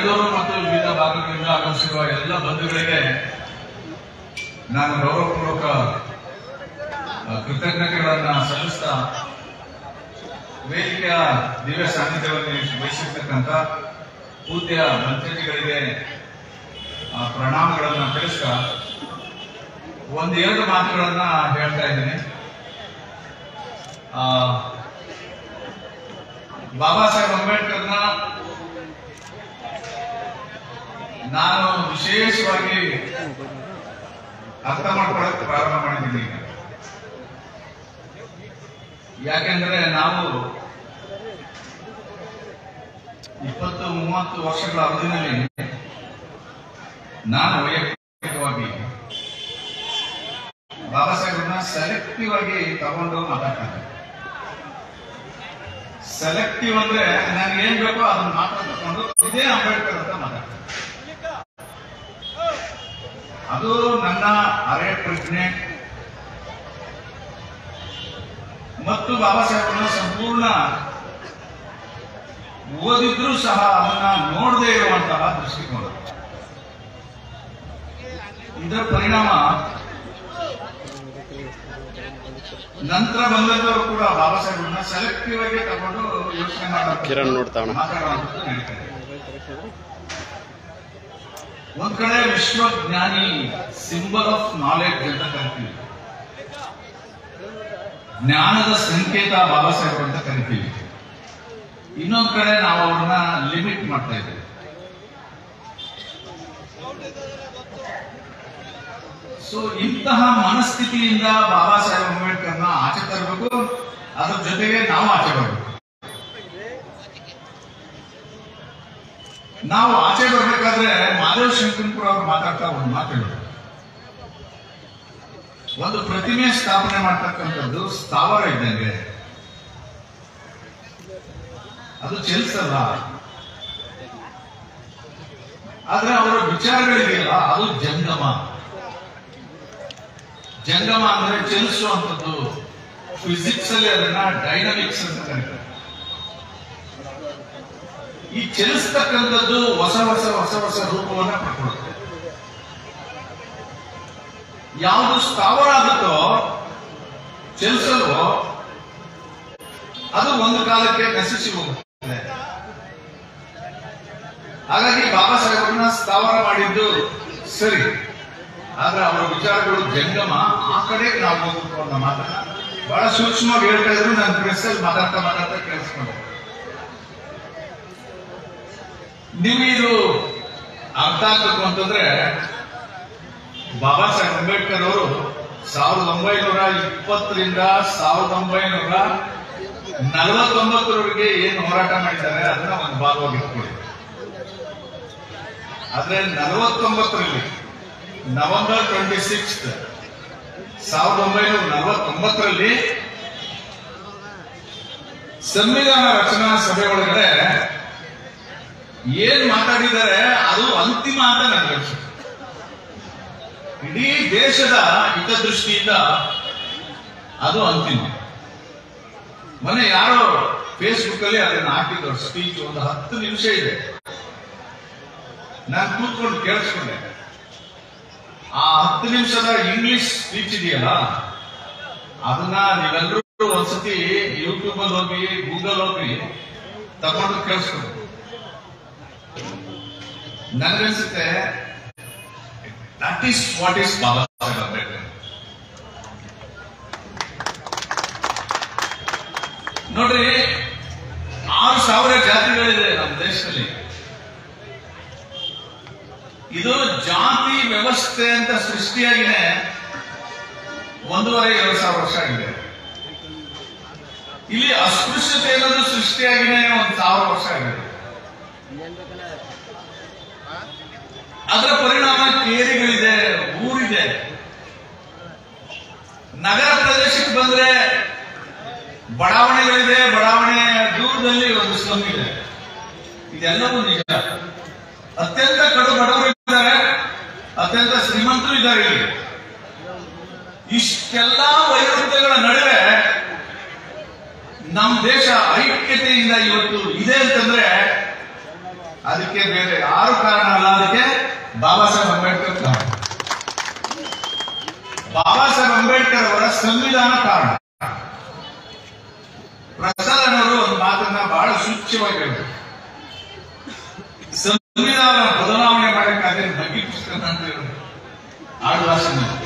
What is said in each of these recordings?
ಎಳದೂರು ಮತ್ತು ವಿವಿಧ ಭಾಗಗಳಿಂದ ಆಗಮಿಸಿರುವ ಎಲ್ಲ ಬಂಧುಗಳಿಗೆ ನಾನು ಗೌರವಪೂರ್ವಕ ಕೃತಜ್ಞತೆಗಳನ್ನ ಸಲ್ಲಿಸ್ತಾ ವೇದಿಕೆಯ ದಿವ್ಯ ಸಾನ್ನಿಧ್ಯವನ್ನು ವಹಿಸಿರ್ತಕ್ಕಂಥ ಪೂಜ್ಯ ಮಂತ್ರಿಗಳಿಗೆ ಪ್ರಣಾಮಗಳನ್ನು ತಿಳಿಸ್ತಾ ಒಂದೆರಡು ಮಾತುಗಳನ್ನ ಹೇಳ್ತಾ ಇದ್ದೀನಿ. ಬಾಬಾ ಸಾಹೇಬ್ ಅಂಬೇಡ್ಕರ್ನ ನಾನು ವಿಶೇಷವಾಗಿ ಅರ್ಥ ಮಾಡ್ಕೊಳ್ಳೋಕೆ ಪ್ರಾರಂಭ ಮಾಡಿದ್ದೀನಿ ಯಾಕೆಂದ್ರೆ ನಾವು ಇಪ್ಪತ್ತು, ಮೂವತ್ತು ವರ್ಷಗಳ ಅವಧಿನಲ್ಲಿ ನಾನು ವೈಯಕ್ತಿಕವಾಗಿ ಬಾಬಾ ಸಾಹೇಬ್ರನ್ನ ಸೆಲೆಕ್ಟಿವ್ ಆಗಿ ತಗೊಂಡು ಮಾತಾಡ್ತಾರೆ ಸೆಲೆಕ್ಟಿವ್ ಅಂದ್ರೆ ನನಗೆ ಏನ್ ಬೇಕೋ ಅದನ್ನ ಮಾತ್ರ ತಗೊಂಡು ಇದೇ ಅಂಬೇಡ್ಕರ್ ಅಂತ ಮಾತಾಡ್ತಾರೆ ಅದು ನನ್ನ ಅರೆ ಪ್ರಜ್ಞೆ. ಮತ್ತು ಬಾಬಾ ಸಾಹೇಬ್ರನ್ನ ಸಂಪೂರ್ಣ ಓದಿದ್ರೂ ಸಹ ಅದನ್ನ ನೋಡದೇ ಇರುವಂತಹ ದೃಷ್ಟಿಕೋನ. ಇದರ ಪರಿಣಾಮ ನಂತರ ಬಂದವರು ಕೂಡ ಬಾಬಾ ಸಾಹೇಬ್ರನ್ನ ಸೆಲೆಕ್ಟಿವ್ ಆಗಿ ತಗೊಂಡು ಯೋಚನೆ ಮಾತಾಡುವಂತ ಕಿರಣ್ ನೋಡ್ತಾವಣ. ಮಾತಾಡುವಂಥದ್ದು ನಡೀತಾ ಇದೆ. ಒಂದ್ ಕಡೆ ವಿಶ್ವಜ್ಞಾನಿ ಸಿಂಬಲ್ ಆಫ್ ನಾಲೆಡ್ಜ್ ಅಂತ ಕರಿತೀವಿ. ಜ್ಞಾನದ ಸಂಕೇತ ಬಾಬಾ ಸಾಹೇಬ್ ಅಂತ ಕರಿತೀವಿ. ಇನ್ನೊಂದ್ ಕಡೆ ನಾವು ಅವ್ರನ್ನ ಲಿಮಿಟ್ ಮಾಡ್ತಾ ಇದ್ದೇವೆ. ಸೊ ಇಂತಹ ಮನಸ್ಥಿತಿಯಿಂದ ಬಾಬಾ ಸಾಹೇಬ್ ಅಂಬೇಡ್ಕರ್ನ ಆಚೆ ತರಬೇಕು, ಅದ್ರ ಜೊತೆಗೆ ನಾವು ಆಚೆ ಬರಬೇಕು. ನಾವು ಆಚೆ ಬರ್ಬೇಕಾದ್ರೆ ಮಾಧವ್ ಶಂಕರ್ಪುರ ಅವರು ಮಾತಾಡ್ತಾ ಒಂದು ಮಾತು ಹೇಳಿದ್ರು ಒಂದು ಪ್ರತಿಮೆ ಸ್ಥಾಪನೆ ಮಾಡ್ತಕ್ಕಂಥದ್ದು ಸ್ಥಾವರ ಇದ್ದಂಗೆ. ಅದು ಚಲಿಸಲ್ಲ. ಆದ್ರೆ ಅವರ ವಿಚಾರಗಳಿದೆಯಲ್ಲ ಅದು ಜಂಗಮ. ಜಂಗಮ ಅಂದ್ರೆ ಚಲಿಸುವಂಥದ್ದು. ಫಿಸಿಕ್ಸ್ ಅಲ್ಲಿ ಅದನ್ನ ಡೈನಮಿಕ್ಸ್ ಅಂತ ಕರೀತಾರೆ. ಈ ಚಲಿಸ್ತಕ್ಕಂಥದ್ದು ಹೊಸ ಹೊಸ ಹೊಸ ಹೊಸ ರೂಪವನ್ನ ಪಡ್ಕೊಳ್ಳುತ್ತೆ ಯಾವುದು ಸ್ಥಾವರ ಆಗುತ್ತೋ ಚಲಿಸಲು ಅದು ಒಂದು ಕಾಲಕ್ಕೆ ನಶಿಸಿ ಹೋಗುತ್ತೆ. ಹಾಗಾಗಿ ಬಾಬಾ ಸಾಹೇಬ್ರನ್ನ ಸ್ಥಾವರ ಮಾಡಿದ್ದು ಸರಿ. ಆದ್ರೆ ಅವರ ವಿಚಾರಗಳು ಜಂಗಮ, ಆ ಕಡೆ ನಾವು ಮಾತನ್ನ ಬಹಳ ಸೂಕ್ಷ್ಮವಾಗಿ ಹೇಳ್ತಾ ಇದ್ರು, ನಾನು ಪ್ರೆಸ್ ಅಲ್ಲಿ ಮಾತಾಡ್ತಾ ಮಾತಾಡ್ತಾ ಕೇಳಿಸ್ಕೊಂಡೆ. ನೀವು ಇದು ಅರ್ಥ ಆಗ್ಬೇಕು ಅಂತಂದ್ರೆ ಬಾಬಾ ಸಾಹೇಬ್ ಅಂಬೇಡ್ಕರ್ ಅವರು ಸಾವಿರದ ಒಂಬೈನೂರ ಇಪ್ಪತ್ತರಿಂದ ಸಾವಿರದ ಒಂಬೈನೂರ ನಲವತ್ತೊಂಬತ್ತರವರೆಗೆ ಏನು ಹೋರಾಟ ಮಾಡಿದ್ದಾರೆ, ಅದನ್ನ ಒಂದು ಭಾಗವಾಗಿ ಇಟ್ಕೊಳ್ಳಿ ಆದ್ರೆ ನಲವತ್ತೊಂಬತ್ತರಲ್ಲಿ ನವೆಂಬರ್ ಟ್ವೆಂಟಿ ಸಿಕ್ಸ್ ಸಾವಿರದ ಒಂಬೈನೂರ ನಲವತ್ತೊಂಬತ್ತರಲ್ಲಿ ಸಂವಿಧಾನ ರಚನಾ ಸಭೆ ಒಳಗಡೆ ಏನ್ ಮಾತಾಡಿದ್ದಾರೆ, ಅದು ಅಂತಿಮ ಅಂತ ನನಗೆ ಇಡೀ ದೇಶದ ಹಿತದೃಷ್ಟಿಯಿಂದ ಅದು ಅಂತಿಮ. ಮೊನ್ನೆ ಯಾರೋ ಫೇಸ್ಬುಕ್ ಅಲ್ಲಿ ಅದನ್ನ ಹಾಕಿದ್ರು, ಸ್ಪೀಚ್ ಒಂದು ಹತ್ತು ನಿಮಿಷ ಇದೆ. ನಾನು ಕೂತ್ಕೊಂಡು ಕೇಳಿಸ್ಕೊಂಡೆ. ಆ ಹತ್ತು ನಿಮಿಷದ ಇಂಗ್ಲಿಷ್ ಸ್ಪೀಚ್ ಇದೆಯಲ್ಲ, ಅದನ್ನ ನೀವೆಲ್ಲರೂ ಒಂದ್ಸತಿ ಯೂಟ್ಯೂಬ್ ಅಲ್ಲಿ ಹೋಗಿ ಗೂಗಲ್ ಹೋಗಿ ತಗೊಂಡು ಕೇಳಿಸ್ಕೊಂಡು. ನನಗನ್ಸುತ್ತೆ that is what is Baba Saheb Ambedkar ನೋಡ್ರಿ, ಆರು ಸಾವಿರ ಜಾತಿಗಳಿದೆ ನಮ್ಮ ದೇಶದಲ್ಲಿ. ಇದು ಜಾತಿ ವ್ಯವಸ್ಥೆ ಅಂತ ಸೃಷ್ಟಿಯಾಗಿದೆ. ಒಂದೂವರೆ, ಎರಡು ಸಾವಿರ ವರ್ಷ ಆಗಿದೆ. ಇಲ್ಲಿ ಅಸ್ಪೃಶ್ಯತೆ ಅನ್ನೋದು ಸೃಷ್ಟಿಯಾಗಿದೆ, ಒಂದು ಸಾವಿರ ವರ್ಷ ಆಗಿದೆ. ಅದರ ಪರಿಣಾಮ ಕೇರಿಗಳಿದೆ ಊರಿದೆ. ನಗರ ಪ್ರದೇಶಕ್ಕೆ ಬಂದ್ರೆ ಬಡಾವಣೆಗಳಿದೆ, ಬಡಾವಣೆ ದೂರದಲ್ಲಿ ಒಂದು ಸ್ಲಮ್ ಇದೆ. ಇದೆಲ್ಲವೂ ನಿಜ. ಅತ್ಯಂತ ಕಡು ಬಡವರು ಇದ್ದಾರೆ, ಅತ್ಯಂತ ಶ್ರೀಮಂತರು ಇದ್ದಾರೆ ಇಲ್ಲಿ. ಇಷ್ಟೆಲ್ಲ ವೈರುಧ್ಯಗಳ ನಡುವೆ ನಮ್ಮ ದೇಶ ಐಕ್ಯತೆಯಿಂದ ಇವತ್ತು ಇದೆ ಅಂತಂದ್ರೆ ಅದಕ್ಕೆ ಬೇರೆ ಯಾರು ಕಾರಣ ಅಲ್ಲ, ಅದಕ್ಕೆ ಬಾಬಾ ಸಾಹೇಬ್ ಅಂಬೇಡ್ಕರ್ ಕಾರಣ. ಬಾಬಾ ಸಾಹೇಬ್ ಅಂಬೇಡ್ಕರ್ ಅವರ ಸಂವಿಧಾನ ಕಾರಣ. ಪ್ರಸಾದನವರು ಒಂದು ಮಾತನ್ನ ಬಹಳ ಸೂಚ್ಯವಾಗಿ ಹೇಳಿದ್ರು ಸಂವಿಧಾನ ಬದಲಾವಣೆ ಮಾಡಕ್ಕಾದ್ರೆ ಬಗ್ಗೆ ಪುಸ್ತಕ ಅಂತ ಹೇಳಿದ್ರು ಆಡು ಭಾಷೆನಲ್ಲಿ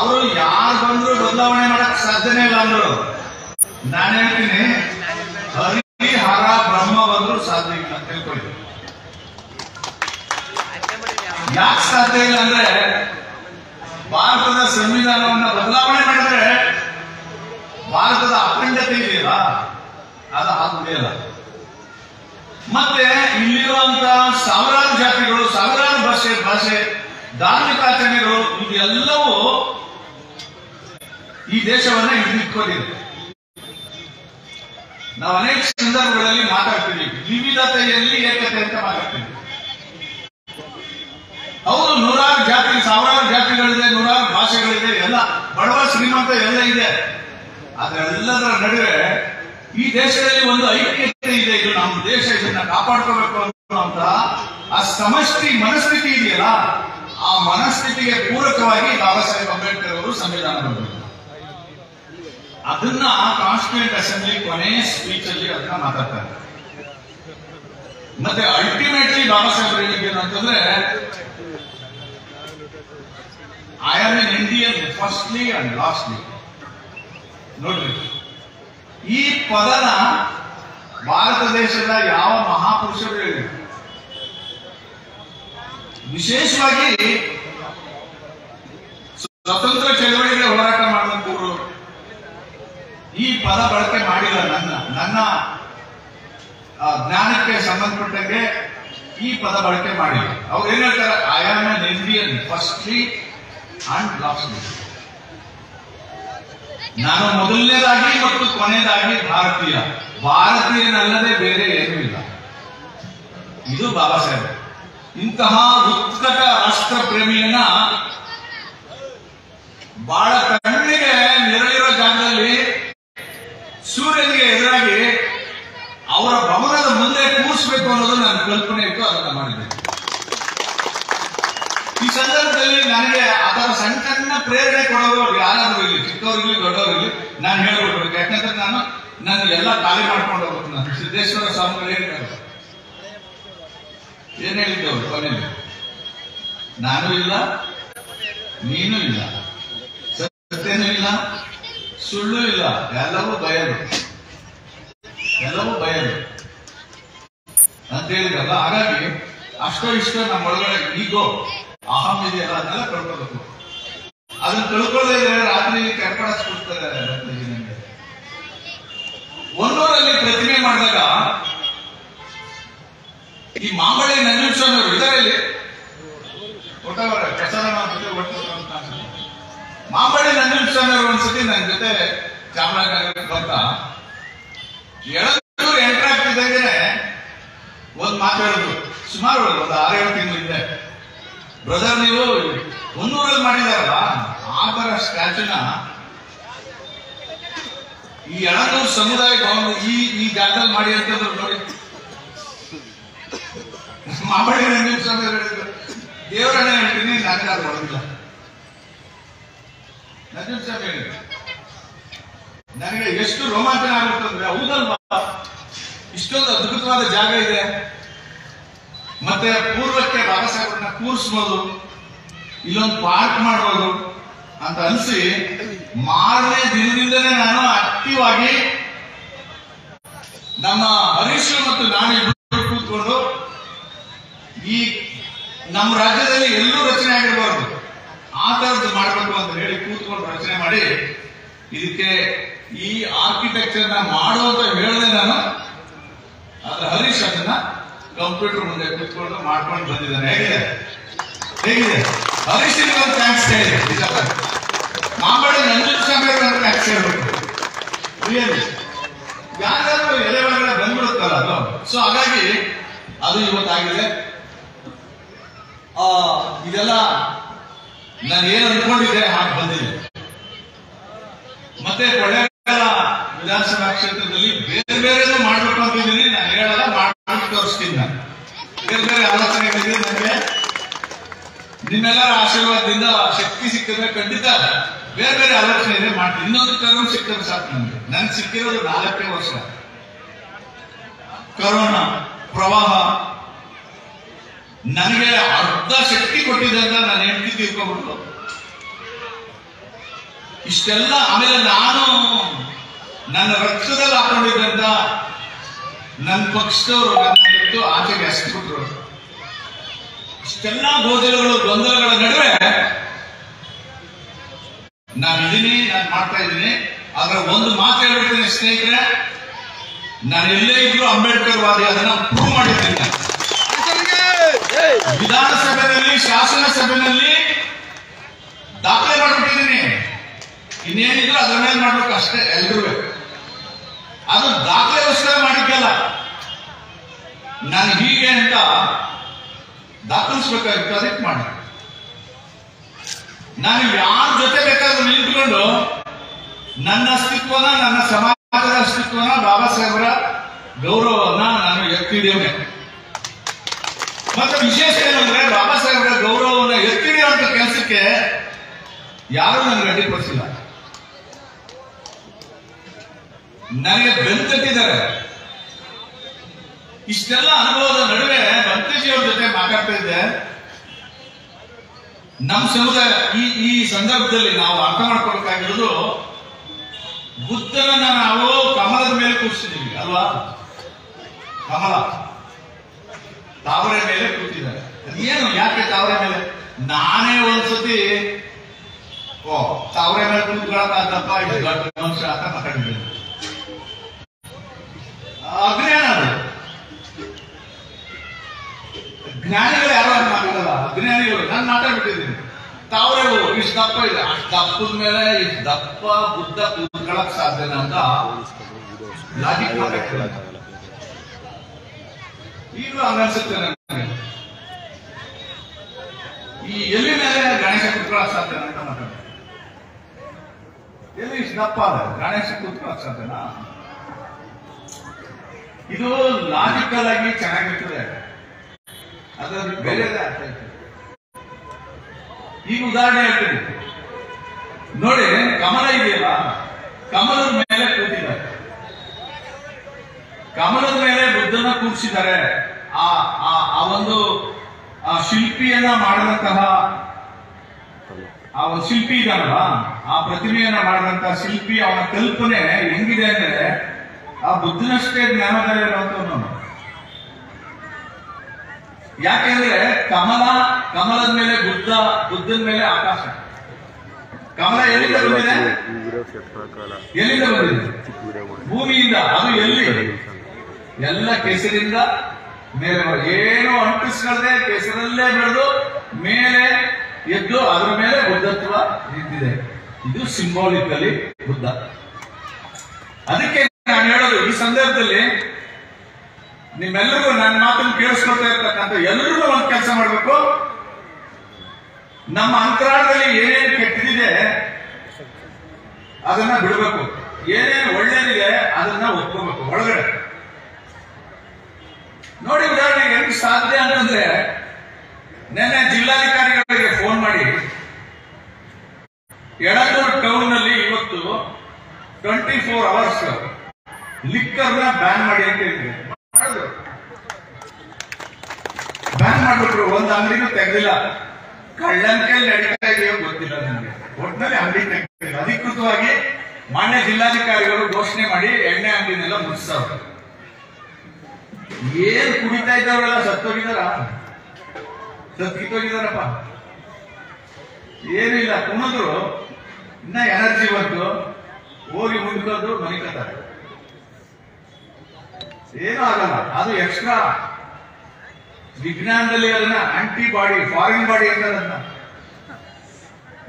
ಅವರು ಯಾರು ಬಂದ್ರು ಬದಲಾವಣೆ ಮಾಡಕ್ ಸಾಧ್ಯನೇ ಇಲ್ಲ ಅಂದ್ರು. ನಾನು ಹೇಳ್ತೀನಿ ಹರಿಹರ ಬ್ರಹ್ಮ ಬಂದ್ರು ಸಾಧ್ಯ ಇಲ್ಲ ತಿಳ್ಕೊಳ್ಳಿ. ಯಾಕೆ ಸಾಧ್ಯ ಇಲ್ಲ ಅಂದ್ರೆ ಭಾರತದ ಸಂವಿಧಾನವನ್ನ ಬದಲಾವಣೆ ಮಾಡಿದ್ರೆ ಭಾರತದ ಅಖಂಡತೆ ಇದೆಯಲ್ಲ, ಅದು ಆಗುದಿಲ್ಲ ಮತ್ತೆ ಇಲ್ಲಿರುವಂತಹ ಸಾವಿರಾರು ಜಾತಿಗಳು, ಸಾವಿರಾರು ಭಾಷೆ ಭಾಷೆ, ಧಾರ್ಮಿಕ ಆಚರಣೆಗಳು ಇದೆಲ್ಲವೂ ಈ ದೇಶವನ್ನ ಹಿಡಿದಿಟ್ಕೊಂಡಿದೆ. ನಾವು ಅನೇಕ ಸಂದರ್ಭಗಳಲ್ಲಿ ಮಾತಾಡ್ತೀವಿ. ವಿವಿಧತೆಯಲ್ಲಿ ಏಕತೆ ಅಂತ ಮಾತಾಡ್ತೀವಿ. ಹೌದು, ನೂರಾರು ಜಾತಿ, ಸಾವಿರಾರು ಜಾತಿಗಳಿದೆ, ನೂರಾರು ಭಾಷೆಗಳಿದೆ, ಎಲ್ಲ ಬಡವ, ಶ್ರೀಮಂತ ಎಲ್ಲ ಇದೆ. ಅದರೆಲ್ಲದರ ನಡುವೆ ಈ ದೇಶದಲ್ಲಿ ಒಂದು ಐಕ್ಯತೆ ಇದೆ. ಇದು ನಮ್ಮ ದೇಶ, ಇದನ್ನ ಕಾಪಾಡ್ಕೋಬೇಕು ಅಂತ ಆ ಸಮಷ್ಟಿ ಮನಸ್ಥಿತಿ ಇದೆಯಲ್ಲ, ಆ ಮನಸ್ಥಿತಿಗೆ ಪೂರಕವಾಗಿ ಬಾಬಾ ಸಾಹೇಬ್ ಅಂಬೇಡ್ಕರ್ ಅವರು ಸಂವಿಧಾನ ಬರೆದರು ಅದನ್ನ ಆ ಕಾನ್ಸ್ಟಿಟ್ಯೂಂಟ್ ಅಸೆಂಬ್ಲಿ ಕೊನೆ ಸ್ಪೀಚ್ ಅಲ್ಲಿ ಅದನ್ನ ಮಾತಾಡ್ತಾರೆ. ಮತ್ತೆ ಅಲ್ಟಿಮೇಟ್ಲಿ ಬಾಬಾ ಸಾಹೇಬ್ ಏನಂತಂದ್ರೆ ಏನು ಅಂತಂದ್ರೆ I am an Indian firstly and lastly ನೋಡ್ರಿ. ಈ ಪದನ ಭಾರತ ದೇಶದ ಯಾವ ಮಹಾಪುರುಷರು ಹೇಳಿದ್ರು? ವಿಶೇಷವಾಗಿ ಸ್ವತಂತ್ರ ಚಳವಳಿಗೆ ಹೋರಾಟ ಪದ ಬಳಕೆ ಮಾಡಿಲ್ಲ ನನ್ನ ನನ್ನ ಜ್ಞಾನಕ್ಕೆ ಸಂಬಂಧಪಟ್ಟಂಗೆ ಈ ಪದ ಬಳಕೆ ಮಾಡಿಲ್ಲ. ಅವ್ರು ಏನ್ ಹೇಳ್ತಾರೆ? I am an Indian firstly and lastly ನಾನು ಮೊದಲನೇದಾಗಿ ಮತ್ತು ಕೊನೆಯದಾಗಿ ಭಾರತೀಯ. ಭಾರತೀಯನಲ್ಲದೆ ಬೇರೆ ಏನೂ ಇಲ್ಲ. ಇದು ಬಾಬಾ ಸಾಹೇಬ್. ಇಂತಹ ಉತ್ಕಟ ರಾಷ್ಟ್ರ ಪ್ರೇಮಿಯನ್ನ ಬಹಳ ಕಣ್ಣಿಗೆ ನೆರಳಿರೋ ಜಾಗದಲ್ಲಿ ಸೂರ್ಯನಿಗೆ ಎದುರಾಗಿ ಅವರ ಭವನದ ಮುಂದೆ ಕೂರಿಸಬೇಕು ಅನ್ನೋದು ನನ್ನ ಕಲ್ಪನೆ ಇತ್ತು ಅದನ್ನ ಮಾಡಿದೆ. ಈ ಸಂದರ್ಭದಲ್ಲಿ ನನಗೆ ಅದರ ಸಣ್ಣ ಪ್ರೇರಣೆ ಕೊಡೋರು ಯಾರಾದ್ರೂ ಇಲ್ಲಿ ಚಿಕ್ಕವರಿರ್ಲಿ ದೊಡ್ಡವರಿರ್ಲಿ ನಾನು ಹೇಳ್ಬಿಡ್ಬೇಕು ಯಾಕಂದ್ರೆ ನಾನು ನಾನು ಎಲ್ಲ ಖಾಲಿ ಮಾಡ್ಕೊಂಡು ಹೋಗ್ಬೇಕು ನಾನು. ಸಿದ್ದೇಶ್ವರ ಸ್ವಾಮಿಗಳು ಹೇಳಿದ್ದಾರೆ ಏನ್ ಹೇಳಿದ್ದವರು ಕೊನೆಯಲ್ಲಿ? ನಾನು ಇಲ್ಲ, ನೀನು ಇಲ್ಲ. ಸತ್ಯನೂ ಇಲ್ಲ ಸುಳ್ಳು ಇಲ್ಲ. ಎಲ್ಲವೂ ಬಯಲು. ಎಲ್ಲವೂ ಬಯಲು. ಅಂತ ಹೇಳಿದ್ರಲ್ಲ ಹಾಗಾಗಿ ಅಷ್ಟೋ ಇಷ್ಟ ನಮ್ಮ ಒಳಗಡೆ ಈಗೋ, ಅಹಂ ಇದೆಯಲ್ಲ, ಅದನ್ನೆಲ್ಲ ಕಳ್ಕೊಬೇಕು. ಅದನ್ನ ಕಳ್ಕೊಳ್ಳದೆ ರಾತ್ರಿ ಕೆಡಪಡಿಸ್ಬಿಡ್ತಾರೆ ನನಗೆ ಒಂದೂರಲ್ಲಿ ಪ್ರತಿಮೆ ಮಾಡಿದಾಗ ಈ ಮಾಂಬಳಿ ನಂಜುಸ್ವಾಮಿ ಅವರು ಇದ್ದಾರೆ ಇಲ್ಲಿ ಒಟ್ಟವರ ಪ್ರಸಾದ ಜೊತೆ ಒಟ್ಟು ಅಂತ ಅನ್ಸುತ್ತೆ. ಮಾಂಬಳಿ ನಂಜುಸ್ವಾಮಿ ಅವರು ಒಂದ್ಸತಿ ನನ್ನ ಜೊತೆ ಚಾಮರಾಜನಗರಕ್ಕೆ ಬಂದ. ಎಳದೂರು ಇದ್ದಂಗೆ ಒಂದ್ ಮಾತು ಹೇಳಿದ್ರು. ಸುಮಾರು ಒಂದು ಆರೇಳು ತಿಂಗಳು ಇದೆ ಬ್ರದರ್ ನೀವು ಮುನ್ನೂರಲ್ಲಿ ಮಾಡಿದಾರಲ್ಲ, ಆ ತರ ಸ್ಟ್ಯಾಚುನ ಈ ಎಳನೂರು ಸಮುದಾಯ ಈ ಈ ಜಾಗದಲ್ಲಿ ಮಾಡಿ ಅಂತಂದ್ರು ನೋಡಿ. ರಂಗಸ್ವಾಮಿ ಕೃಷ್ಣ ಅವರು ಹೇಳಿದ್ರು. ದೇವರನ್ನ ಹೇಳ್ತೀನಿ ನನಗೆ ಅದು ಬರೋದಿಲ್ಲ ನನಗೆ ಎಷ್ಟು ರೋಮಾಂಚನ ಆಗುತ್ತಂದ್ರೆ ಹೌದಲ್ವಾ ಇಷ್ಟೊಂದು ಅದ್ಭುತವಾದ ಜಾಗ ಇದೆ. ಮತ್ತೆ ಪೂರ್ವಕ್ಕೆ ಬಾಬಾ ಕೂರಿಸ್ಬೋದು. ಇಲ್ಲೊಂದು ಪಾರ್ಕ್ ಮಾಡ್ಬೋದು ಅಂತ ಅನ್ಸಿ ಮಾರನೇ ದಿನದಿಂದಲೇ ನಾನು ಆಕ್ಟಿವ್ ಆಗಿ ನಮ್ಮ ಹರೀಶ್ ಮತ್ತು ನಾನು ಕೂತ್ಕೊಂಡು ಈ ನಮ್ಮ ರಾಜ್ಯದಲ್ಲಿ ಎಲ್ಲೂ ರಚನೆ ಆಗಿರಬಾರ್ದು. ಆ ಮಾಡಬೇಕು ಅಂತ ಹೇಳಿ ಕೂತ್ಕೊಂಡು ರಚನೆ ಮಾಡಿ ಇದಕ್ಕೆ ಈ ಆರ್ಕಿಟೆಕ್ಚರ್ನ ಮಾಡುವಂತ ಹೇಳಿದೆ ನಾನು. ಆದ್ರೆ ಹರೀಶ್ ಅದನ್ನ ಕಂಪ್ಯೂಟರ್ ಮುಂದೆ ಕೂತ್ಕೊಂಡು ಮಾಡ್ಕೊಂಡು ಬಂದಿದ್ದಾನೆ. ಹೇಗಿದೆ? ಹೇಗಿದೆ? ಹರೀಶ್ ಥ್ಯಾಂಕ್ಸ್ ಹೇಳಿ. ಮಾಂಬಳಿ ನಂಜುಂಡ ಸ್ವಾಮಿ ಥ್ಯಾಂಕ್ಸ್ ಹೇಳ್ಬೇಕು. ಯಾರಾದ್ರೂ ಎಲೆ ಒಳಗಡೆ ಬಂದ್ಬಿಡುತ್ತಲ್ಲ ಅದು? ಸೊ ಹಾಗಾಗಿ ಅದು ಇವತ್ತಾಗಿದೆ. ಇದೆಲ್ಲ ನಾನು ಏನು ಅನ್ಕೊಂಡಿದ್ದೆ, ಹಾಗೆ ಬಂದಿದೆ ಮತ್ತೆ ಕೊಳ್ಳೇಗಾಲ ವಿಧಾನಸಭಾ ಕ್ಷೇತ್ರದಲ್ಲಿ ಬೇರೆ ಬೇರೆ ಮಾಡ್ಬೇಕು ಅಂತಿದ್ದೀನಿ ನಾನು ಹೇಳಲ್ಲ ಮಾಡಿ ತೋರಿಸ್ತೀನಿ ನಾನು. ಬೇರೆ ಬೇರೆ ಆಲೋಚನೆಗಳಿದೆ ನನಗೆ. ನಿಮ್ಮೆಲ್ಲರ ಆಶೀರ್ವಾದದಿಂದ ಶಕ್ತಿ ಸಿಕ್ಕಿದ್ರೆ ಖಂಡಿತ ಬೇರೆ ಬೇರೆ ಆಲೋಚನೆ ಇದೆ ಮಾಡ್ತೀನಿ. ಇನ್ನೊಂದು ಟರ್ಮ್ ಸಿಕ್ಕಿದ್ರೆ ಸಾಕು ನನಗೆ ನನ್ಗೆ ಸಿಕ್ಕಿರೋದು ನಾಲ್ಕೇ ವರ್ಷ. ಕರೋನಾ, ಪ್ರವಾಹ ನನಗೆ ಅರ್ಧ ಶಕ್ತಿ ಕೊಟ್ಟಿದೆ ಅಂತ ನಾನು ಹೆಂಡತಿ ತೀರ್ಕೊಂಡ್ಬಿಟ್ಟು ಇಷ್ಟೆಲ್ಲ ಆಮೇಲೆ ನಾನು ನನ್ನ ರಕ್ತದಲ್ಲಿ ಹಾಕೊಂಡಿದ್ದಂತ ನನ್ನ ಪಕ್ಷದವರು ನನ್ನ ಆಚೆಗೆ ಹಚ್ಚಿಬಿಟ್ರು ಇಷ್ಟೆಲ್ಲ ಗೋಜಲಗಳು, ಗೊಂದಲಗಳ ನಡುವೆ ನಾನು ಇದೀನಿ ನಾನು ಮಾಡ್ತಾ ಇದ್ದೀನಿ. ಆದ್ರೆ ಒಂದು ಮಾತು ಹೇಳ್ಬಿಡ್ತೀನಿ ಸ್ನೇಹಿತರೆ, ನಾನು ಎಲ್ಲೇ ಇದ್ರು ಅಂಬೇಡ್ಕರ್ ವಾದಿ, ಅದನ್ನ ಪ್ರೂವ್ ಮಾಡಿದ್ದೀನಿ. ವಿಧಾನಸಭೆಯಲ್ಲಿ ಶಾಸನ ಸಭೆಯಲ್ಲಿ ದಾಖಲೆ ಮಾಡಿಬಿಟ್ಟಿದ್ದೀನಿ. ಇನ್ನೇನಿದ್ರು ಅದರ ಮೇಲೆ ಮಾಡ್ಬೇಕು ಅಷ್ಟೇ, ಎಲ್ರೂ. ಅದು ದಾಖಲೆಗೋಸ್ಕರ ಮಾಡಿದ್ದಲ್ಲ ನಾನು ಹೀಗೆ ಅಂತ ದಾಖಲಿಸ್ಬೇಕಾಗಿತ್ತು ಅದಕ್ಕೆ ಮಾಡಿ. ನಾನು ಯಾರ ಜೊತೆ ಬೇಕಾದ್ರೂ ನಿಂತ್ಕೊಂಡು ನನ್ನ ಅಸ್ತಿತ್ವನ, ನನ್ನ ಸಮಾಜದ ಅಸ್ತಿತ್ವನ, ಬಾಬಾ ಸಾಹೇಬರ ಗೌರವವನ್ನ ನಾನು ಎತ್ತಿ ಹಿಡಿಯೋನೆ ಮತ್ತೆ ವಿಶೇಷ ಏನಂದ್ರೆ ಬಾಬಾ ಸಾಹೇಬರ ಗೌರವವನ್ನು ಅಂತ ಕೆಲಸಕ್ಕೆ ಯಾರು ನನಗೆ ಅಡ್ಡಿಪಡಿಸಿಲ್ಲ ನನಗೆ ಬೆಂತಟ್ಟಿದ್ದಾರೆ ಇಷ್ಟೆಲ್ಲ ಅನುಭವದ ನಡುವೆ ಬಂತೇಜಿ ಅವ್ರ ಜೊತೆ ಮಾತಾಡ್ತಾ ಇದ್ದೆ. ನಮ್ಮ ಸಮುದಾಯ ಈ ಈ ಸಂದರ್ಭದಲ್ಲಿ ನಾವು ಅರ್ಥ ಮಾಡ್ಕೊಳ್ಬೇಕಾಗಿರೋದು ಬುದ್ಧನನ್ನ ನಾವು ಕಮಲದ ಮೇಲೆ ಕೂರಿಸಿದೀವಿ ಅಲ್ವಾ? ಕಮಲ. ತಾವರೆ ಮೇಲೆ ಕೂತಿದ್ದಾರೆ. ಏನು, ಯಾಕೆ ತಾವರೆ ಮೇಲೆ? ನಾನೇ ಒಂದ್ಸತಿ, ಓ, ತಾವರೆ ಮೇಲೆ ಕೂತ್ಕೊಳ್ಳಪ್ಪ ಇದು ದೊಡ್ಡ ಮನುಷ್ಯ ಅಂತ ಮಾತಾಡಿದ್ದೇನೆ. ಅದು. ಜ್ಞಾನಿಗಳು ಯಾರು ಅಂತ ಮಾತಾಡಲ್ಲ. ಅಜ್ಞಾನಿಗಳು ನಾನು ಮಾತಾಡ್ಬಿಟ್ಟಿದ್ದೀನಿ. ತಾವರೆ ಇಷ್ಟ ದಪ್ಪ ಇದೆ. ಅಷ್ಟು ದಪ್ಪದ ಮೇಲೆ, ಇಷ್ಟು ದಪ್ಪ, ಬುದ್ಧ ಕೂತ್ಕೊಳ್ಳಕ್ ಸಾಧ್ಯನ ಅಂತ ಲಾಜಿಕ್ ಮಾತಾಡ್ತಾರೆ ಈಗಲೂ ಅನಿಸುತ್ತೆ ನನಗೆ. ಈ ಎಲ್ಲಿ ಮೇಲೆ ಗಣೇಶ ಕೂತ್ಕೊಳ್ಳಕ್ ಸಾಧ್ಯನ ಅಂತ ಮಾತಾಡ್ತಾರೆ ಎಲ್ಲಿ ದಪ್ಪ ಗಣೇಶ ಕೂತ್ಕೊಳ್ಳಕ್ ಸಾಧ್ಯನಾ ಇದು ಲಾಜಿಕಲ್ ಆಗಿ ಚೆನ್ನಾಗಿರ್ತದೆ. ಅದರ ಬೇರೆ ಅರ್ಥ ಐತೆ ಈಗ ಉದಾಹರಣೆ ಹೇಳ್ತೀನಿ. ನೋಡಿ, ಕಮಲ ಇದೆಯಲ್ಲ, ಕಮಲದ ಮೇಲೆ ಕೂತಿದ್ದಾರೆ. ಕಮಲದ ಬುದ್ಧನ ಕೂರಿಸಿದ್ದಾರೆ. ಆ ಆ- ಒಂದು ಆ ಶಿಲ್ಪಿಯನ್ನ ಮಾಡಿದಂತಹ ಆ ಒಂದು ಶಿಲ್ಪಿ ಇದಾನಲ್ಲ ಆ ಪ್ರತಿಮೆಯನ್ನ ಮಾಡಿದಂತಹ ಶಿಲ್ಪಿ ಅವನ ಕಲ್ಪನೆ ಹೆಂಗಿದೆ ಅಂದ್ರೆ ಆ ಬುದ್ಧನಷ್ಟೇ ಜ್ಞಾನದಲ್ಲಿ ಇರುವಂತವನು ಯಾಕೆಂದ್ರೆ ಕಮಲ ಕಮಲದ ಮೇಲೆ ಬುದ್ಧ ಬುದ್ಧನ ಮೇಲೆ ಆಕಾಶ. ಕಮಲ ಎಲ್ಲಿಂದ ಬಂದಿದೆ? ಎಲ್ಲಿಂದ ಬಂದಿದೆ? ಭೂಮಿಯಿಂದ. ಅದು ಎಲ್ಲಿ? ಎಲ್ಲ ಕೆಸರಿಂದ ಮೇಲೆ. ಏನು ಅಂಟಿಸ್ಕೊಳ್ಳದೆ ಕೆಸರಲ್ಲೇ ಬೆಳೆದು ಮೇಲೆ ಎದ್ದು ಅದರ ಮೇಲೆ ಬುದ್ಧತ್ವ ನಿಂತಿದೆ. ಇದು ಸಿಂಬಾಲಿಕಲಿ ಬುದ್ಧ. ಅದಕ್ಕೆ ನಾನು ಹೇಳೋದು, ಈ ಸಂದರ್ಭದಲ್ಲಿ ನಿಮ್ಮೆಲ್ಲರಿಗೂ ನನ್ನ ಮಾತನ್ನು ಕೇಳಿಸ್ಕೊಳ್ತಾ ಇರ್ತಕ್ಕಂಥ ಎಲ್ಲರಿಗೂ ಒಂದು ಕೆಲಸ ಮಾಡಬೇಕು. ನಮ್ಮ ಅಂತರಾಳದಲ್ಲಿ ಏನೇನು ಕೆಟ್ಟದಿದೆ ಅದನ್ನ ಬಿಡಬೇಕು. ಏನೇನು ಒಳ್ಳೇದಿದೆ ಅದನ್ನ ಒಪ್ಕೋಬೇಕು. ಒಳಗಡೆ. ನೋಡಿ ಉದಾಹರಣೆಗೆ ಹೆಂಗ್ ಸಾಧ್ಯ ಅಂತಂದ್ರೆ ನೆನ್ನೆ ಜಿಲ್ಲಾಧಿಕಾರಿಗಳಿಗೆ ಫೋನ್ ಮಾಡಿ. ಎಳಂದೂರು ಟೌನ್ನಲ್ಲಿ ಇವತ್ತು ಟ್ವೆಂಟಿ ಫೋರ್ ಅವರ್ಸ್ ಲಿಕ್ಕರ್ನ ಬ್ಯಾನ್ ಮಾಡಿ ಅಂತ ಹೇಳಿದ್ರು. ಬ್ಯಾನ್ ಮಾಡ್ಬಿಟ್ರು, ಒಂದ್ ಅಂಗಡಿನೂ ತೆಗೆದಿಲ್ಲ. ಕಳ್ಳನ್ ಕೈಯಲ್ಲಿ ನಡೀತಾ ಇದೆಯೋ ಗೊತ್ತಿಲ್ಲ ನನಗೆ. ಒಟ್ಟಿನಲ್ಲಿ ಅಂಗಡಿ ತೆಗೆದಿಲ್ಲ. ಅಧಿಕೃತವಾಗಿ ಮಾನ್ಯ ಜಿಲ್ಲಾಧಿಕಾರಿಗಳು ಘೋಷಣೆ ಮಾಡಿ ಎಣ್ಣೆ ಅಂಗಡಿನೆಲ್ಲ ಮುಗಿಸ್ತಾವ್ರೆ ಏನ್ ಕುಡಿತಾ ಇದ್ದವರೆಲ್ಲ? ಸತ್ತೋಗಿದಾರ ಸತ್ಕಿತ್ತೋಗಿದಾರಪ್ಪ ಏನಿಲ್ಲ ಕುಣಿದ್ರು. ಇನ್ನ ಎನರ್ಜಿ ಬಂತು. ಹೋಗಿ ಮುಂದ್ಕೊಂಡು ಮನಿಕತ್ತಾರೆ ಏನೂ ಆಗಲ್ಲ, ಅದು ಎಕ್ಸ್ಟ್ರಾ. ವಿಜ್ಞಾನದಲ್ಲಿ ಅದನ್ನ ಆಂಟಿಬಾಡಿ ಫಾರಿನ್ ಬಾಡಿ ಅಂತ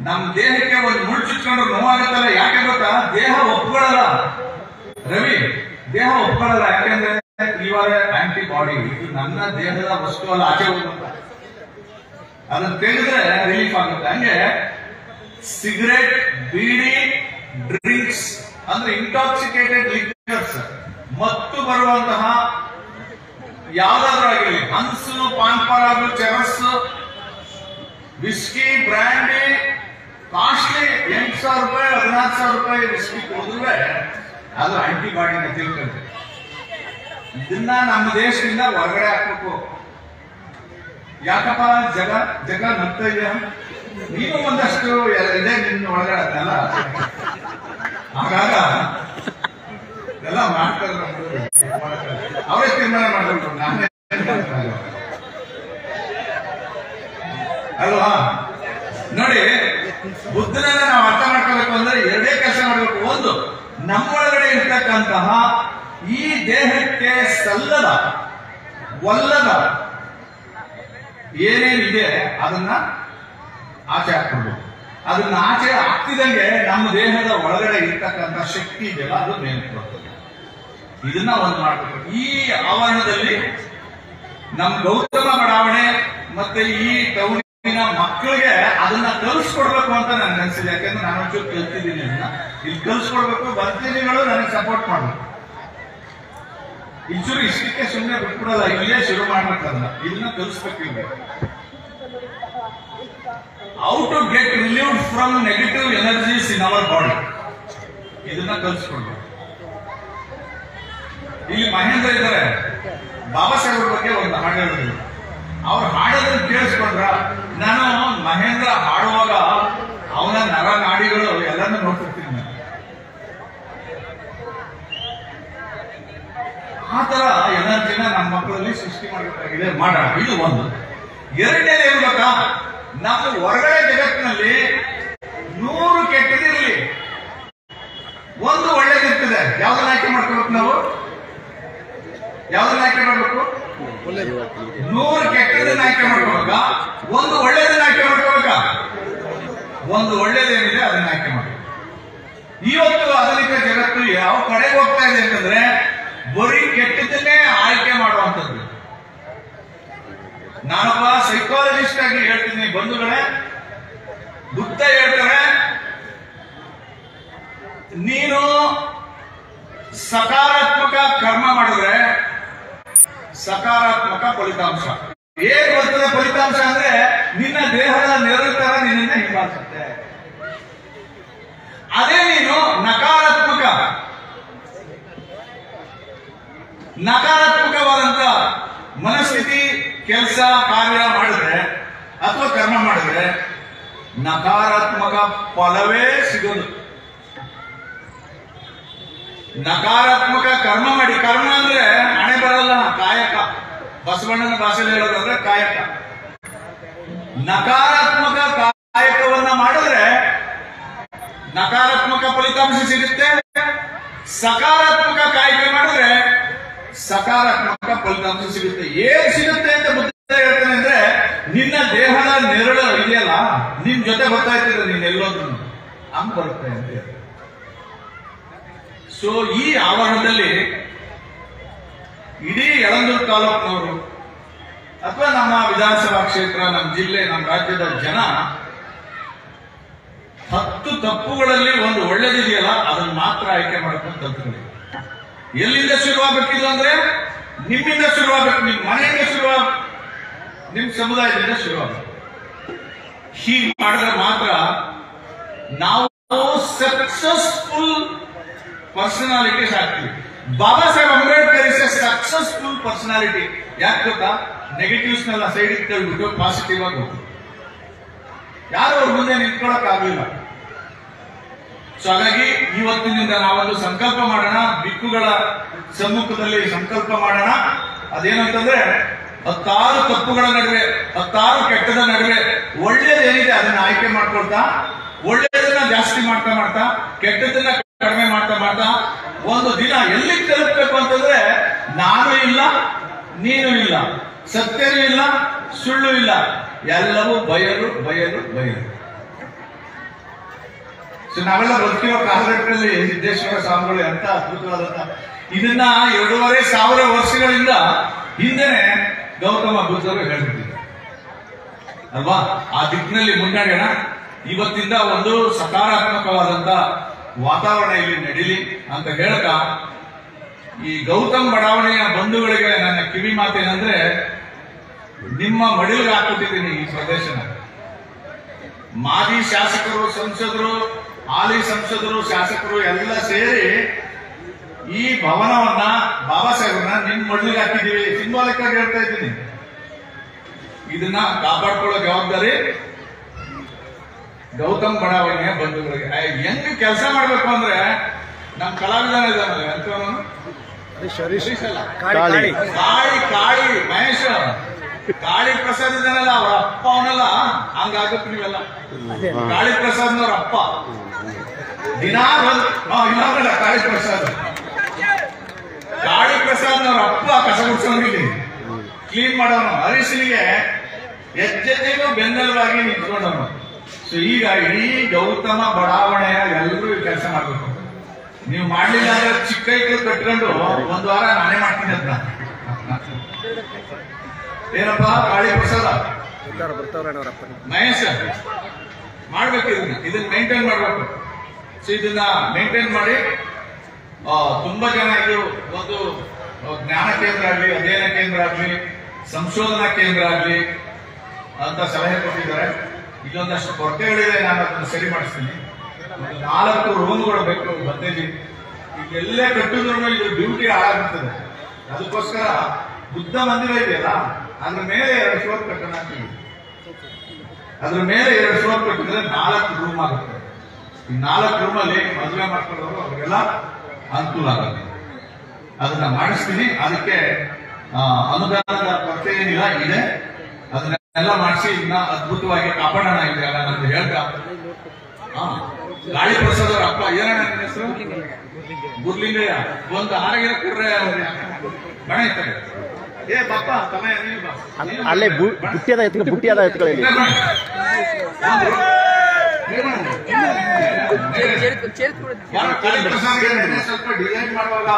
ನಮ್ ದೇಹಕ್ಕೆ ಒಂದು ಮುಳ್ಳು ಚುಚ್ಕೊಂಡು ನೋವಾಗುತ್ತಲ್ಲ, ಯಾಕೆ ಗೊತ್ತಾ? ದೇಹ ಒಪ್ಕೊಳ್ಳಲ್ಲ. ರವಿ, ದೇಹ ಒಪ್ಕೊಳ್ಳಲ್ಲ ಯಾಕೆಂದ್ರೆ ಇವರ ಆಂಟಿಬಾಡಿ ಇದು ನನ್ನ ದೇಹದ ವಸ್ತು ಅಲ್ಲ ಆಚೆ ಅದನ್ನ ತೆಗೆದ್ರೆ ರಿಲೀಫ್ ಆಗುತ್ತೆ. ಹಂಗೆ ಸಿಗರೇಟ್ ಬೀಡಿ ಡ್ರಿಂಕ್ಸ್ ಅಂದ್ರೆ ಇಂಟಾಕ್ಸಿಕೇಟೆಡ್ ಲಿಕ್ವಿಡ್ಸ್ ಮತ್ತು ಬರುವಂತಹ ಯಾವ್ದಾದ್ರೂ ಆಗಿರಲಿ, Hans Pan Parag charas whisky brandy costly ಎಂಟು ಸಾವಿರ ರೂಪಾಯಿ ಹದಿನಾರು ಸಾವಿರ ರೂಪಾಯಿ ವಿಸ್ಕಿ ಕುಡಿದ್ರೆ ಅದು ಆಂಟಿ ಬಾಡಿನ ತಿಳ್ಕೊಂಡ್ರೆ. ಇದನ್ನ ನಮ್ಮ ದೇಶದಿಂದ ಹೊರಗಡೆ ಹಾಕ್ಬೇಕು. ಯಾಕಪ್ಪ? ಜಗ ಜಗ ನಗ್ತಾ ನೀನು ಒಂದಷ್ಟು ಇದೆ ನಿನ್ನ ಒಳಗಡೆ ಅದನ್ನೆಲ್ಲ ಆಗಾಗ ಎಲ್ಲ ಮಾಡ್ತಾರೆ. ಅವರೇ ತೀರ್ಮಾನ ಮಾಡ್ಬೇಕು. ನಾನೇ? ಅಲ್ವಾ? ನೋಡಿ, ಬುದ್ಧನನ್ನ ನಾವು ಅರ್ಥ ಮಾಡ್ಕೋಬೇಕು ಅಂದ್ರೆ ಎರಡೇ ಕೆಲಸ ಮಾಡಬೇಕು. ಒಂದು ನಮ್ಮೊಳಗಡೆ ಇರ್ತಕ್ಕಂತಹ ಈ ದೇಹಕ್ಕೆ ಸಲ್ಲದ, ಒಲ್ಲದ ಏನೇನಿದೆ ಅದನ್ನ ಆಚೆ ಹಾಕ್ಕೊಳ್ಬೇಕು ಅದನ್ನ ಆಚೆ ಹಾಕ್ತಿದಂಗೆ ನಮ್ಮ ದೇಹದ ಒಳಗಡೆ ಇರ್ತಕ್ಕಂಥ ಶಕ್ತಿ ಇದೆಯಲ್ಲ ಅದು ಮೇಲೆ ಬರ್ತದೆ ಇದನ್ನ ಒಂದು ಮಾಡಬೇಕು. ಈ ಆವರಣದಲ್ಲಿ ನಮ್ಮ ಗೌತಮ ಬಡಾವಣೆ ಮತ್ತೆ ಈ ಟೌನಿನ ಮಕ್ಕಳಿಗೆ ಅದನ್ನ ಕಲಿಸ್ಕೊಡ್ಬೇಕು ಅಂತ ನನ್ಗೆ ಅನ್ಸಿದೆ. ಯಾಕಂದ್ರೆ ನಾನು ಕಲ್ತಿದ್ದೀನಿ ಅದನ್ನ ಇಲ್ಲಿ ಕಲಿಸ್ಕೊಡ್ಬೇಕು ಬರ್ತೀನಿಗಳು ನನಗೆ ಸಪೋರ್ಟ್ ಮಾಡ್ಬೇಕು. ಇಂಚೂರು ಇಷ್ಟಕ್ಕೆ ಸುಮ್ಮನೆ ಬಿಟ್ಬಿಡಲ್ಲ ಇಲ್ಲೇ ಶುರು ಮಾಡ್ಬೇಕಲ್ಲ ಇದನ್ನ ಕಲಿಸ್ಬೇಕು out how to get relieve from negative energies in our body ಇದನ್ನ ಕಲ್ಸ್ಕೊಂಡು ಇಲ್ಲಿ ಮಹೇಂದ್ರ ಇದ್ದಾರೆ ಬಾಬಾ ಸಾಹೇಬ್ರ ಬಗ್ಗೆ ಒಂದು ಹಾಡು ಹೇಳಿದ್ರು. ಅವ್ರು ಹಾಡೋದನ್ನ ಕೇಳಿಸ್ಕೊಂಡ್ರ, ನಾನು ಮಹೇಂದ್ರ ಹಾಡುವಾಗ ಅವನ ನರ ನಾಡಿಗಳು ಎಲ್ಲಾನು ನೋಡ್ತಿರ್ತೀನಿ ನಾನು ಆ ತರ ಎನರ್ಜಿನ ನಮ್ಮ ಮಕ್ಕಳಲ್ಲಿ ಸೃಷ್ಟಿ ಮಾಡಬೇಕಾಗಿದೆ ಮಾಡೋಣ. ಇದು ಒಂದು. ಎರಡನೇದು ಏನ್ ಗೊತ್ತಾ? ನಮ್ಮ ಹೊರಗಡೆ ಜಗತ್ತಿನಲ್ಲಿ ನೂರು ಕೆಟ್ಟದಿರಲಿ. ಒಂದು ಒಳ್ಳೇದಿರ್ತದೆ. ಯಾವ್ದನ್ನ ಆಯ್ಕೆ ಮಾಡ್ಕೋಬೇಕು ನಾವು? ಯಾವ್ದನ್ನ ಆಯ್ಕೆ ಮಾಡ್ಬೇಕು? ನೂರು ಕೆಟ್ಟದನ್ನ ಆಯ್ಕೆ ಮಾಡ್ಕೋಬೇಕ? ಒಂದು ಒಳ್ಳೇದನ್ನ ಆಯ್ಕೆ ಮಾಡ್ಕೋಬೇಕ? ಒಂದು ಒಳ್ಳೇದೇನಿದೆ ಅದನ್ನ ಆಯ್ಕೆ ಮಾಡ್ಬೇಕು ಇವತ್ತು ಆಧುನಿಕ ಜಗತ್ತು ಯಾವ ಕಡೆಗೆ ಹೋಗ್ತಾ ಇದೆ ಅಂತಂದ್ರೆ ಬರೀ ಕೆಟ್ಟದನ್ನೇ ಆಯ್ಕೆ ಮಾಡುವಂಥದ್ದು. ನಾನೊಬ್ಬ ಸೈಕಾಲಜಿಸ್ಟ್ ಆಗಿ ಹೇಳ್ತೀನಿ, ಬಂಧುಗಳೇ. ಗುಪ್ತ ಹೇಳ್ತಾರೆ, ನೀನು ಸಕಾರಾತ್ಮಕ ಕರ್ಮ ಮಾಡಿದ್ರೆ ಸಕಾರಾತ್ಮಕ ಫಲಿತಾಂಶ. ಏನ್ ಬರ್ತದೆ ಫಲಿತಾಂಶ ಅಂದ್ರೆ ನಿನ್ನ ದೇಹದ ನಿರಂತರ ನಿನ್ನನ್ನ ಹಿಂಬಾಲಿಸುತ್ತೆ. ಅದೇ ನೀನು ನಕಾರಾತ್ಮಕ. ನಕಾರಾತ್ಮಕವಾದಂತ ಮನಸ್ಥಿತಿ, ಕೆಲಸ, ಕಾರ್ಯ ಮಾಡಿದ್ರೆ ಅಥವಾ ಕರ್ಮ ಮಾಡಿದ್ರೆ ನಕಾರಾತ್ಮಕ ಫಲವೇ ಸಿಗೋದು. ನಕಾರಾತ್ಮಕ ಕರ್ಮ ಮಾಡಿ, ಕರ್ಮ ಅಂದ್ರೆ ಹಣೆ ಬರಲ್ಲ, ಕಾಯಕ. ಬಸವಣ್ಣನ ಭಾಷೆಯಲ್ಲಿ ಹೇಳೋದಂದ್ರೆ ಕಾಯಕ. ನಕಾರಾತ್ಮಕ ಕಾಯಕವನ್ನ ಮಾಡಿದ್ರೆ ನಕಾರಾತ್ಮಕ ಫಲಿತಾಂಶ ಸಿಗುತ್ತೆ. ಸಕಾರಾತ್ಮಕ ಕಾಯಕ ಮಾಡಿದ್ರೆ ಸಕಾರಾತ್ಮಕ ಫಲಿತಾಂಶ ಸಿಗುತ್ತೆ. ಏನ್ ಸಿಗುತ್ತೆ ಅಂತ ಬುದ್ಧ ಹೇಳ್ತೇನೆ ಅಂದ್ರೆ, ನಿನ್ನ ದೇಹದ ನೆರಳು ಇದೆಯಲ್ಲ, ನಿನ್ ಜೊತೆ ಬರ್ತಾ ಇರ್ತೀರ ನೀನ್ ಎಲ್ಲೋದ್ರು. ಹಂಗ್ ಬರುತ್ತೆ ಅಂತ. ಸೊ ಈ ಆವರಣದಲ್ಲಿ ಇಡೀ ಯಳಂದೂರು ತಾಲೂಕಿನವರು ಅಥವಾ ನಮ್ಮ ವಿಧಾನಸಭಾ ಕ್ಷೇತ್ರ, ನಮ್ಮ ಜಿಲ್ಲೆ, ನಮ್ಮ ರಾಜ್ಯದ ಜನ ಹತ್ತು ತಪ್ಪುಗಳಲ್ಲಿ ಒಂದು ಒಳ್ಳೇದಿದೆಯಲ್ಲ, ಅದನ್ನು ಮಾತ್ರ ಆಯ್ಕೆ ಮಾಡ್ಕೊಂಡು ಕಲ್ತ್ಕೊಳ್ಳಿ ಎಲ್ಲಿಂದ ಶುರುವಾಗಬೇಕಿಲ್ಲ ಅಂದ್ರೆ ನಿಮ್ಮಿಂದ ಶುರುವಾಗಬೇಕು ನಿಮ್ಮ ಮನೆಯಿಂದ ಶುರುವಾಗ ನಿಮ್ ಸಮುದಾಯದಿಂದ ಶುರುವಾಗಬೇಕು ಹೀಗೆ ಮಾಡಿದ್ರೆ ಮಾತ್ರ ನಾವು ಸಕ್ಸಸ್ಫುಲ್ ಪರ್ಸನಾಲಿಟಿ ಆಗ್ತೀವಿ Baba Saheb Ambedkar is a successful personality ಯಾಕೆ ಗೊತ್ತಾ? ನೆಗೆಟಿವ್ಸ್ ನೆಲ್ಲ ಸೈಡ್ ಇಟ್ಕೊಳ್ಬಿಟ್ಟು ಪಾಸಿಟಿವ್ ಆಗಿ ಹೋಗ್ತೀವಿ ಯಾರು ಅವ್ರ ಮುಂದೆ ನಿಂತ್ಕೊಳಕ್ ಆಗಲಿಲ್ಲ? ಸೊ ಹಾಗಾಗಿ ಇವತ್ತಿನಿಂದ ನಾವೊಂದು ಸಂಕಲ್ಪ ಮಾಡೋಣ ಬಿಕ್ಕುಗಳ ಸಮ್ಮುಖದಲ್ಲಿ ಸಂಕಲ್ಪ ಮಾಡೋಣ. ಅದೇನಂತಂದ್ರೆ, ಹತ್ತಾರು ತಪ್ಪುಗಳ ನಡುವೆ, ಹತ್ತಾರು ಕೆಟ್ಟದ ನಡುವೆ ಒಳ್ಳೇದೇನಿದೆ ಅದನ್ನ ಆಯ್ಕೆ ಮಾಡ್ಕೊಳ್ತಾ, ಒಳ್ಳೇದನ್ನ ಜಾಸ್ತಿ ಮಾಡ್ತಾ ಮಾಡ್ತಾ, ಕೆಟ್ಟದನ್ನ ಕಡಿಮೆ ಮಾಡ್ತಾ ಮಾಡ್ತಾ, ಒಂದು ದಿನ ಎಲ್ಲಿ ತಲುಪಬೇಕು ಅಂತಂದ್ರೆ, ನಾನು ಇಲ್ಲ, ನೀನು ಇಲ್ಲ, ಸತ್ಯನೂ ಇಲ್ಲ, ಸುಳ್ಳು ಇಲ್ಲ, ಎಲ್ಲವೂ ಬಯಲು ಬಯಲು ಬಯಲು. ನಾವೆಲ್ಲ ಬದುಕಿರೋ ಕಾಲಘಟ್ಟದಲ್ಲಿ ಸಿದ್ದೇಶ್ವರ ಸ್ವಾಮಿಗಳು ಎಂತ ಅದ್ಭುತವಾದಂತ. ಇದನ್ನ ಎರಡೂವರೆ ಸಾವಿರ ವರ್ಷಗಳಿಂದ ಹಿಂದೆನೆ ಗೌತಮ ಬುದ್ಧರು ಹೇಳ್ಬಿಟ್ಟಿದ್ದಾರೆ. ಅಲ್ವಾ? ಆ ದಿಕ್ಕಿನಲ್ಲಿ ಮುನ್ನಡೆಯೋಣ. ಇವತ್ತಿಂದ ಒಂದು ಸಕಾರಾತ್ಮಕವಾದಂತ ವಾತಾವರಣ ಇಲ್ಲಿ ನಡೀಲಿ ಅಂತ ಹೇಳಕ ಈ ಗೌತಮ್ ಬಡಾವಣೆಯ ಬಂಧುಗಳಿಗೆ ನನ್ನ ಕಿವಿ ಮಾತೇನಂದ್ರೆ ನಿಮ್ಮ ಮಡಿಲಿಗೆ ಹಾಕ್ಬಿಟ್ಟಿದ್ದೀನಿ ಈ ಪ್ರದೇಶನ. ಮಾಜಿ ಶಾಸಕರು, ಸಂಸದರು ಹಾಲಿ ಸಂಸದರು ಶಾಸಕರು ಎಲ್ಲ ಸೇರಿ ಈ ಭವನವನ್ನ ಬಾಬಾ ಸಾಹೇಬ್ರನ್ನ ನಿಮ್ ಮಡ್ಲಿಗೆ ಹಾಕಿದೀವಿ ಸಿಂಬಾಲಿಕ್ ಆಗಿ ಹೇಳ್ತಾ ಇದ್ದೀನಿ. ಇದನ್ನ ಕಾಪಾಡ್ಕೊಳ್ಳೋ ಜವಾಬ್ದಾರಿ ಗೌತಮ್ ಬಡಾವಣೆಯ ಬಂಧುಗಳಿಗೆ. ಹೆಂಗ್ ಕೆಲಸ ಮಾಡ್ಬೇಕು ಅಂದ್ರೆ ನಮ್ ಕಲಾವಿದನ ಇದ್ದಾನಲ್ಲ ಎಂತ ಕಾಳಿ ಕಾಳಿ ಮಹೇಶ್. ಕಾಳಿ ಪ್ರಸಾದ್ ಇದ್ದಾನಲ್ಲ ಅವ್ರ ಅಪ್ಪ ಅವನಲ್ಲ? ಹಂಗಾಗತ್ತೆ ನೀವೆಲ್ಲ. ಕಾಳಿ ಪ್ರಸಾದ್ನವ್ರ ಅಪ್ಪ. ದಿನಾ ಬಂದು ಗಾಳಿ ಪ್ರಸಾದ್. ಕಾಳಿ ಪ್ರಸಾದ್ನವ್ರ ಅಪ್ಪ ಕಸ ಗುಡ್ಸೋನಿಗೆ ಕ್ಲೀನ್ ಮಾಡೋನು. ಹರೀಶನಿಗೆ ಹೆಜ್ಜೆಗೂ ಬೆನ್ನೆಲುವಾಗಿ ನಿಂತ್ಕೊಂಡವನು. ಸೊ ಈಗ ಇಡೀ ಗೌತಮ ಬಡಾವಣೆಯ ಎಲ್ಲರೂ ಕೆಲಸ ಮಾಡ್ಬೇಕು. ನೀವು ಮಾಡ್ಲಿಲ್ಲ ಅಂದ್ರೆ ಚಿಕ್ಕ ಕಟ್ಕೊಂಡು ಒಂದ್ ವಾರ ನಾನೇ ಮಾಡ್ತೀನಿ ಅಂತ. ಏನಪ್ಪ? ಗಾಳಿ ಪ್ರಸಾದ? ಮಹೇಶ್ ಮಾಡ್ಬೇಕು ಇದನ್ನ. ಇದನ್ನ ಮೇಂಟೈನ್ ಮಾಡ್ಬೇಕು. ಸೊ ಇದನ್ನ ಮೇಂಟೈನ್ ಮಾಡಿ ತುಂಬಾ ಜನ ಇದು ಒಂದು ಜ್ಞಾನ ಕೇಂದ್ರ ಆಗ್ಲಿ ಅಧ್ಯಯನ ಕೇಂದ್ರ ಆಗ್ಲಿ ಸಂಶೋಧನಾ ಕೇಂದ್ರ ಆಗ್ಲಿ ಅಂತ ಸಲಹೆ ಕೊಟ್ಟಿದ್ದಾರೆ. ಇದೊಂದಷ್ಟು ಕೊರತೆಗಳಿದೆ ನಾನು ಅದನ್ನು ಸರಿ ಮಾಡಿಸ್ತೀನಿ. ನಾಲ್ಕು ರೂಮ್ಗಳು ಬೇಕು ಬತ್ತೇಜಿ ಇದೆಲ್ಲೇ ಕಟ್ಟಿದ್ರು ಇದು ಡ್ಯೂಟಿ ಹಾಳಾಗುತ್ತದೆ ಅದಕ್ಕೋಸ್ಕರ ಬುದ್ಧ ಮಂದಿರ ಇದೆಯಲ್ಲ ಅದ್ರ ಮೇಲೆ ಎರಡು ಫ್ಲೋರ್ ಕಟ್ಟಣ ಅದ್ರ ಮೇಲೆ ಎರಡು ಫ್ಲೋರ್ ಕಟ್ಟಿದ್ರೆ ನಾಲ್ಕು ರೂಮ್ ಆಗುತ್ತೆ. ಈ ನಾಲ್ಕು ರೂಮ್ ಅಲ್ಲಿ ಮದುವೆ ಮಾಡ್ಕೊಳ್ಳೋರು ಅವ್ರಿಗೆಲ್ಲ ಅನುಕೂಲ ಆಗುತ್ತೆ. ಅದನ್ನ ಮಾಡಿಸ್ತೀನಿ. ಅದಕ್ಕೆ ಅನುದಾನದ ಕೊರತೆ ಏನಿಲ್ಲ, ಇದೆ. ಅದನ್ನೆಲ್ಲ ಮಾಡಿಸಿ ಇನ್ನ ಅದ್ಭುತವಾಗಿ ಕಾಪಾಡೋಣ ಇದೆ ಅಲ್ಲ ನಂದು ಹೇಳ್ಕ ಹಾ. ಗಾಳಿ ಪ್ರಸಾದ್ ಅವ್ರ ಅಪ್ಪ, ಏನಣ್ಣ ನಿನ್ನ ಹೆಸರು? ಗುರ್ಲಿಂಗಯ್ಯ ಒಂದು ಹಾರಗಿರ ಕುರ್ರೆ ಬಣ ಇರ್ತಾರೆ ಅಲ್ಲೇ ಬುಟ್ಟಿಯಾದ ಬಣ. ಬುಟ್ಟಿಯಾದ ಎತ್ಕೊಳ್ಳಿ ಪ್ರಸಾದ್ಗೆ ನೆನ್ನೆ ಸ್ವಲ್ಪ ಡಿಸೈನ್ ಮಾಡುವಾಗ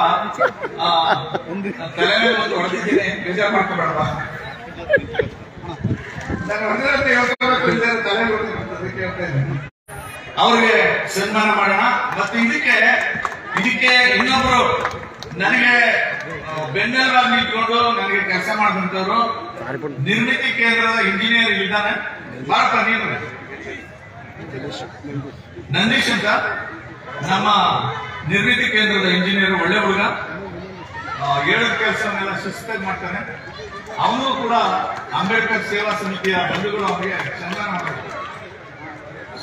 ತಲೆ ಒಂದು ಹೊಡೆದಿದ್ದೀನಿ ಬೇಜಾರು ಮಾಡ್ಕೊಬೇಡವಾ. ಅವ್ರಿಗೆ ಸನ್ಮಾನ ಮಾಡೋಣ. ಮತ್ತೆ ಇದಕ್ಕೆ ಇದಕ್ಕೆ ಇನ್ನೊಬ್ರು ನನಗೆ ಬೆನ್ನೆಲುಬಾಗಿ ನಿಂತ್ಕೊಂಡು ನನಗೆ ಕೆಲಸ ಮಾಡಿದಂತವ್ರು ನಿರ್ಮಿತಿ ಕೇಂದ್ರದ ಇಂಜಿನಿಯರ್ ಇದ್ದಾನೆ ಬಾರಪ್ಪ ನೀನು. ನಂದೀಶ್ ಅಂತ. ನಮ್ಮ ನಿರ್ಮಿತಿ ಕೇಂದ್ರದ ಇಂಜಿನಿಯರ್ ಒಳ್ಳೆ ಹುಡುಗ. ಹೇಳಿದ ಕೆಲಸವನ್ನೆಲ್ಲ ಶಿಸ್ತಾಗಿ ಮಾಡ್ತಾನೆ. ಅವನು ಕೂಡ ಅಂಬೇಡ್ಕರ್ ಸೇವಾ ಸಮಿತಿಯ ಬಂಧುಗಳು ಅವರಿಗೆ ಚಂದನ ಮಾಡ್ತಾರೆ.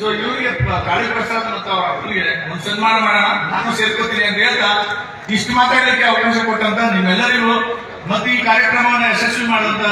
ಸೊ ಇವರಿಗೆ ಕಾಳಿ ಪ್ರಸಾದ್ ಮತ್ತು ಅವರ ಅಪ್ಪನಿಗೆ ಒಂದು ಸನ್ಮಾನ ಮಾಡೋಣ. ನಾನು ಸೇರ್ಕೋತೀನಿ ಅಂತ ಹೇಳ್ತಾ, ಇಷ್ಟು ಮಾತಾಡಲಿಕ್ಕೆ ಅವಕಾಶ ಕೊಟ್ಟಂತ ನಿಮ್ಮೆಲ್ಲರಿಗೂ, ಮತ್ತು ಈ ಕಾರ್ಯಕ್ರಮವನ್ನು ಯಶಸ್ವಿ ಮಾಡುವಂತ